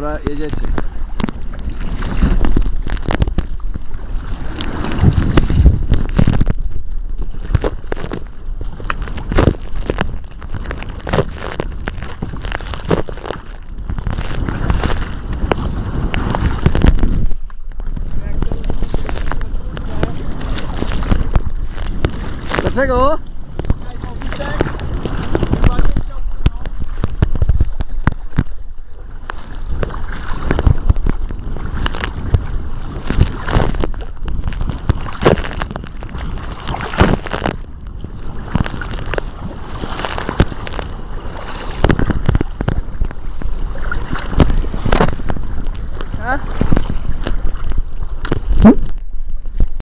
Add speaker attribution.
Speaker 1: Dobra, jedziecie. Dlaczego? Huh?